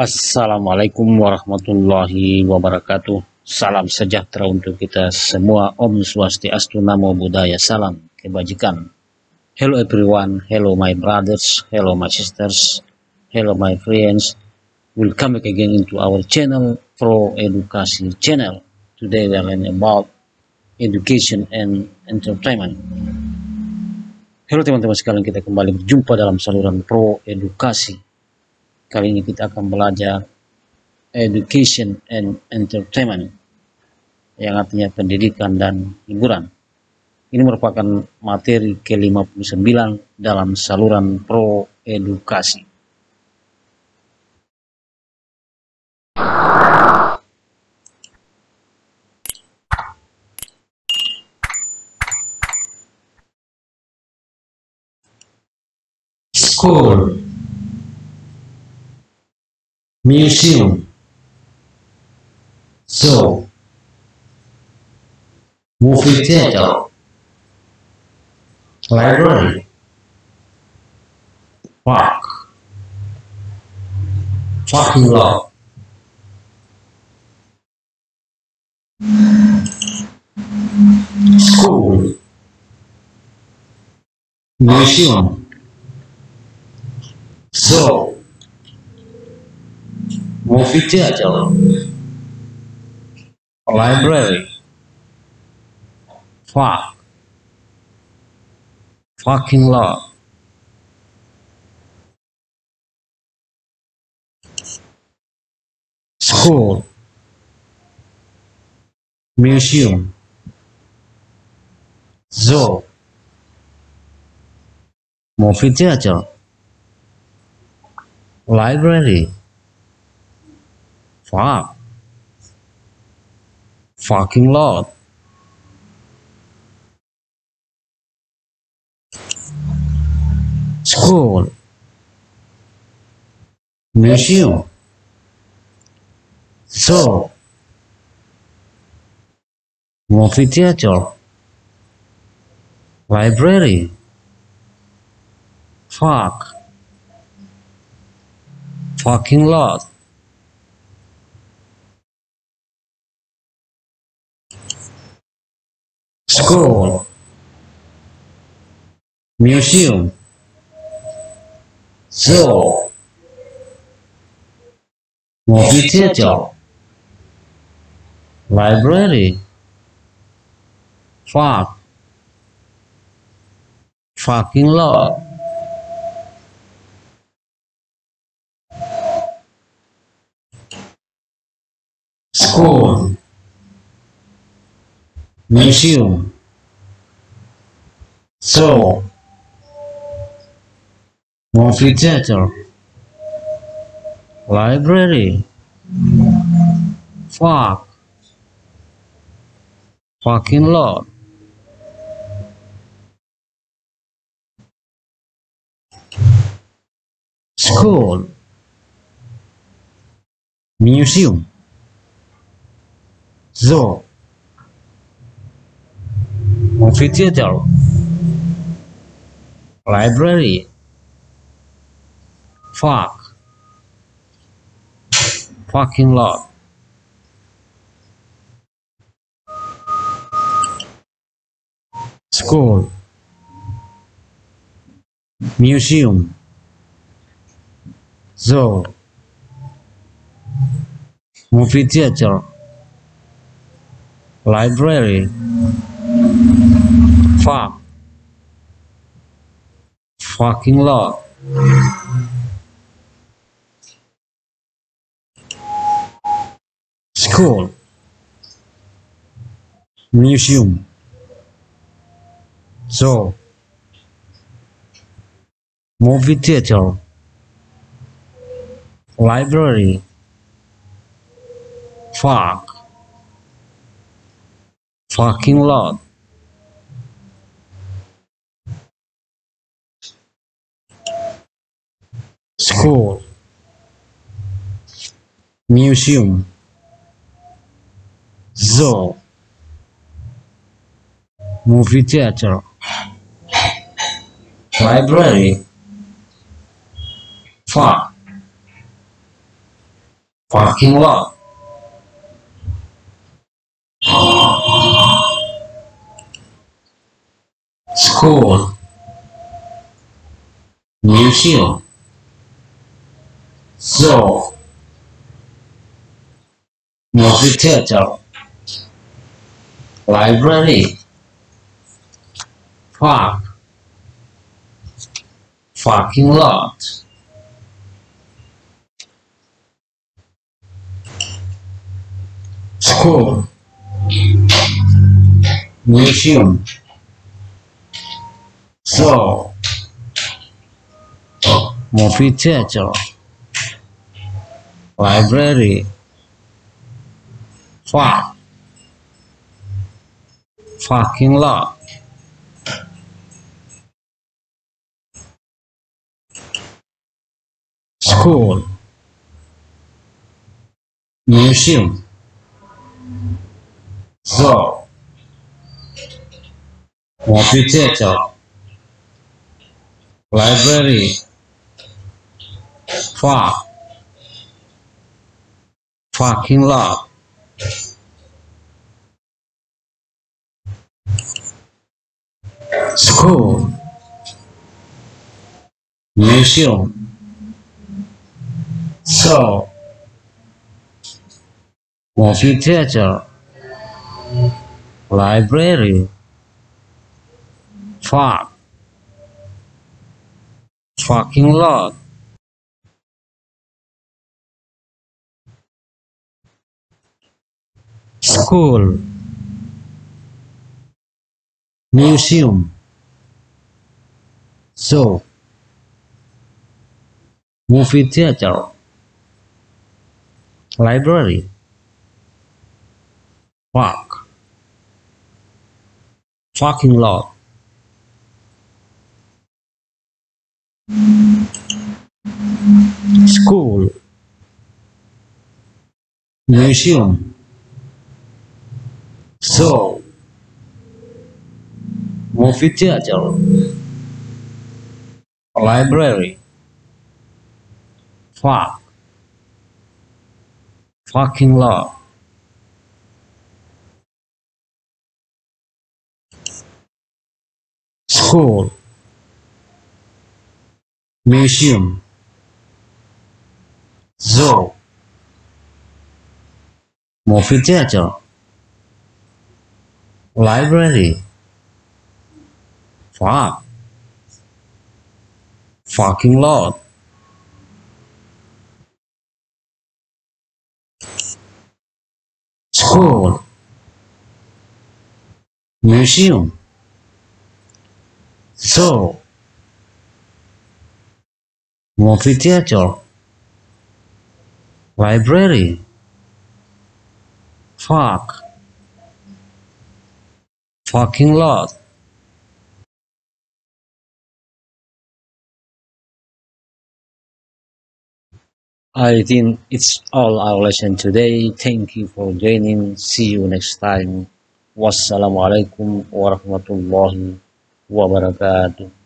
Assalamualaikum warahmatullahi wabarakatuh. Salam sejahtera untuk kita semua. Om Swastiastu, Namo Buddhaya, Salam Kebajikan. Hello everyone, hello my brothers, hello my sisters, hello my friends. Welcome back again into our channel, Pro Edukasi Channel. Today we are learning about education and entertainment. Halo teman-teman sekalian, kita kembali berjumpa dalam saluran Pro Edukasi. Kali ini kita akan belajar education and entertainment yang artinya pendidikan dan hiburan. Ini merupakan materi ke-59 dalam saluran Pro Edukasi. School Museum Zoo Movie theater Library. Park. Parking lot. School. Museum Zoo movie theater, library, park, fucking lot, school, museum, zoo, movie theater, library, Fuck. Fucking lot. School. Museum. Zoo. Movie theater. Library. Fuck. Fucking lot. School, museum, zoo, movie theater, library, park, parking lot. School, museum, zoo, movie theater, library, park, parking lot. School, museum, zoo, movie theater, library, park, parking lot. School, museum, zoo, movie theater, library, fuck. Fucking love. School. Museum. So. Movie theater. Library. Fuck. Fucking love. School, museum. Zoo. Movie theater. Library. Farm parking lot. School. Museum. Zoo. Movie theater. Library. Park. Parking lot. School. Museum. so Movie theater. Library. Park. fucking lot. School. Museum. Zoo. Movie. Library. Park. Parking love. School. Museum. Zoo. Movie theater. Library. Park. fucking lot. School. Museum. Zoo. Movie theater. Library. Park. Parking lot. School. Museum. Zoo. Movie theater. Library. fuck, fucking law. School. Museum. Zoo. Movie theater. Library. fuck fucking lot. School. Museum. Zoo. Movie theater. Library. Park. Parking lot. I think it's all our lesson today. Thank you for joining. See you next time. Wassalamualaikum warahmatullahi wabarakatuh.